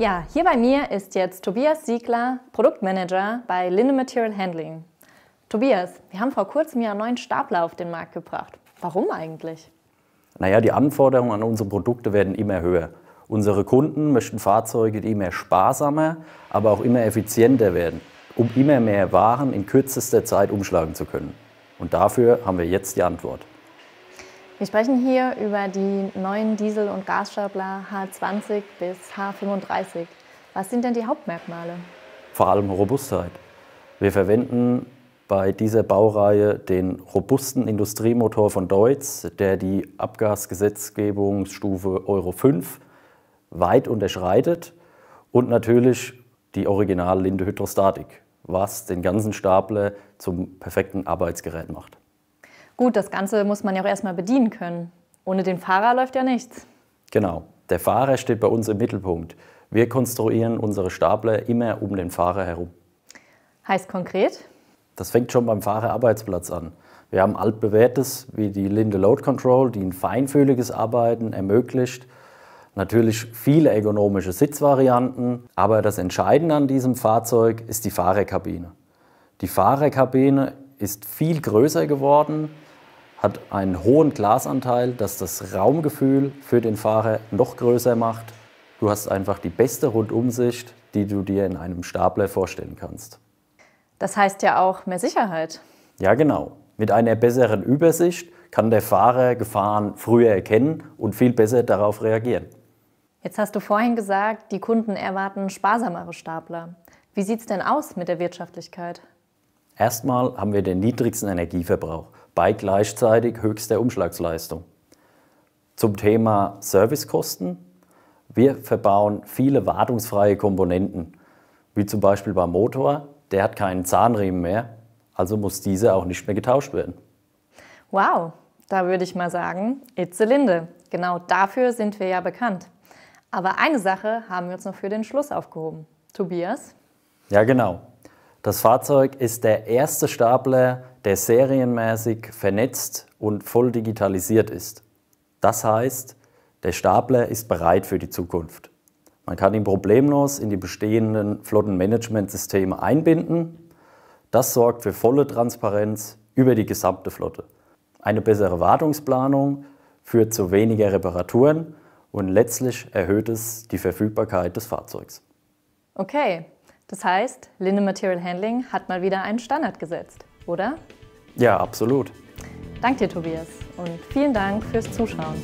Ja, hier bei mir ist jetzt Tobias Siegler, Produktmanager bei Linde Material Handling. Tobias, wir haben vor kurzem ja einen neuen Stapler auf den Markt gebracht. Warum eigentlich? Naja, die Anforderungen an unsere Produkte werden immer höher. Unsere Kunden möchten Fahrzeuge, die immer sparsamer, aber auch immer effizienter werden, um immer mehr Waren in kürzester Zeit umschlagen zu können. Und dafür haben wir jetzt die Antwort. Wir sprechen hier über die neuen Diesel- und Gasstapler H20 bis H35. Was sind denn die Hauptmerkmale? Vor allem Robustheit. Wir verwenden bei dieser Baureihe den robusten Industriemotor von Deutz, der die Abgasgesetzgebungsstufe Euro 5 weit unterschreitet und natürlich die Original Linde Hydrostatik, was den ganzen Stapler zum perfekten Arbeitsgerät macht. Gut, das Ganze muss man ja auch erstmal bedienen können. Ohne den Fahrer läuft ja nichts. Genau, der Fahrer steht bei uns im Mittelpunkt. Wir konstruieren unsere Stapler immer um den Fahrer herum. Heißt konkret? Das fängt schon beim Fahrerarbeitsplatz an. Wir haben altbewährtes wie die Linde Load Control, die ein feinfühliges Arbeiten ermöglicht. Natürlich viele ergonomische Sitzvarianten, aber das Entscheidende an diesem Fahrzeug ist die Fahrerkabine. Die Fahrerkabine ist viel größer geworden, hat einen hohen Glasanteil, das das Raumgefühl für den Fahrer noch größer macht. Du hast einfach die beste Rundumsicht, die du dir in einem Stapler vorstellen kannst. Das heißt ja auch mehr Sicherheit. Ja, genau. Mit einer besseren Übersicht kann der Fahrer Gefahren früher erkennen und viel besser darauf reagieren. Jetzt hast du vorhin gesagt, die Kunden erwarten sparsamere Stapler. Wie sieht es denn aus mit der Wirtschaftlichkeit? Erstmal haben wir den niedrigsten Energieverbrauch bei gleichzeitig höchster Umschlagsleistung. Zum Thema Servicekosten. Wir verbauen viele wartungsfreie Komponenten, wie zum Beispiel beim Motor. Der hat keinen Zahnriemen mehr, also muss dieser auch nicht mehr getauscht werden. Wow, da würde ich mal sagen, it's a Linde. Genau dafür sind wir ja bekannt. Aber eine Sache haben wir uns noch für den Schluss aufgehoben. Tobias? Ja, genau. Das Fahrzeug ist der erste Stapler, der serienmäßig vernetzt und voll digitalisiert ist. Das heißt, der Stapler ist bereit für die Zukunft. Man kann ihn problemlos in die bestehenden Flottenmanagementsysteme einbinden. Das sorgt für volle Transparenz über die gesamte Flotte. Eine bessere Wartungsplanung führt zu weniger Reparaturen und letztlich erhöht es die Verfügbarkeit des Fahrzeugs. Okay, das heißt, Linde Material Handling hat mal wieder einen Standard gesetzt, oder? Ja, absolut. Danke dir, Tobias, und vielen Dank fürs Zuschauen.